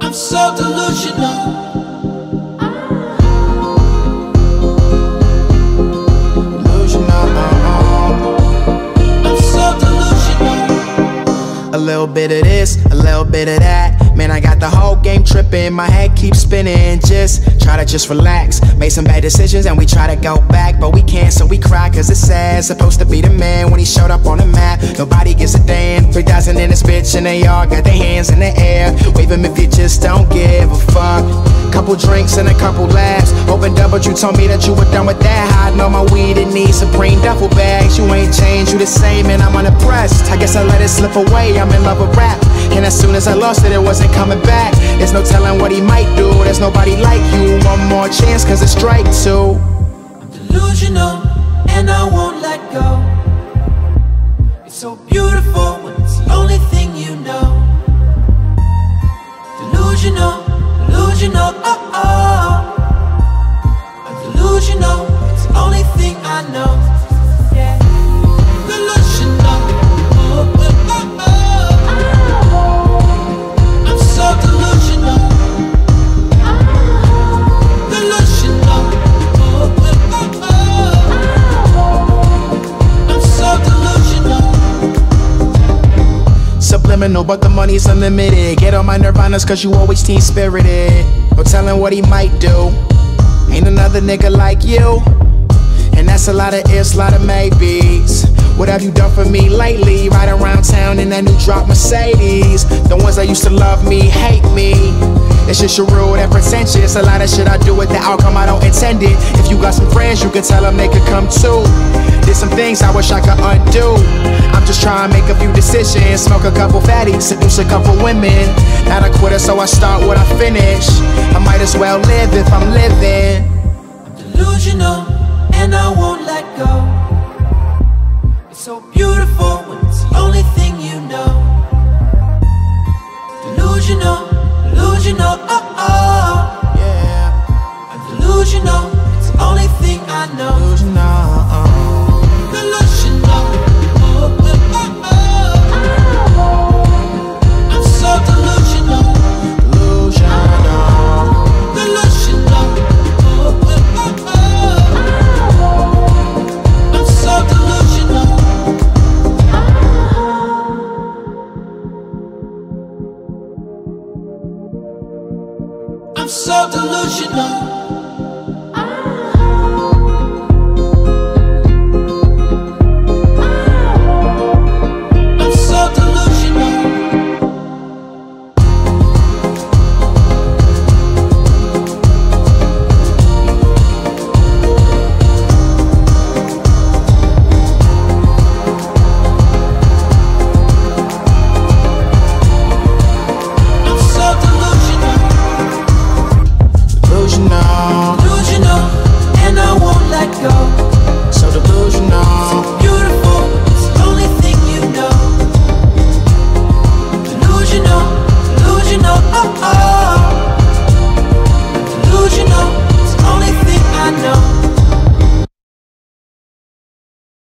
I'm so delusional. Little bit of this, a little bit of that. Man, I got the whole game tripping. My head keeps spinning. Just try to just relax. Made some bad decisions and we try to go back, but we can't, so we cry cause it's sad. Supposed to be the man when he showed up on the map. Nobody gives a damn. 3,000 in this bitch and they all got their hands in the air. Wave 'em if you just don't give a fuck. Couple drinks and a couple laughs. Opened up, but you told me that you were done with that. Hiding all my weed and need Supreme duffel bags. You ain't changed, you the same, and I'm unimpressed. I guess I let it slip away. I'm in love with rap. And as soon as I lost it, it wasn't coming back. There's no telling what he might do. There's nobody like you. One more chance, cause it's strike two. Subliminal, but the money's unlimited. Get on my nirvanas, cause you always teen spirited. No telling what he might do. Ain't another nigga like you. And that's a lot of ifs, a lot of maybes. What have you done for me lately? Ride around town in that new drop Mercedes. The ones that used to love me hate me. It's just you're rude and pretentious. A lot of shit I do with the outcome I don't intend it. If you got some friends, you can tell them they could come too. Did some things I wish I could undo. I'm just trying to make a few decisions. Smoke a couple fatties, seduce a couple women. Not a quitter, so I start what I finish. I might as well live if I'm living. delusional and I won't let go. It's so beautiful when it's the only thing you know. Delusional, delusional, oh oh. Yeah, I'm delusional, it's the only thing I know. delusional. I'm so delusional.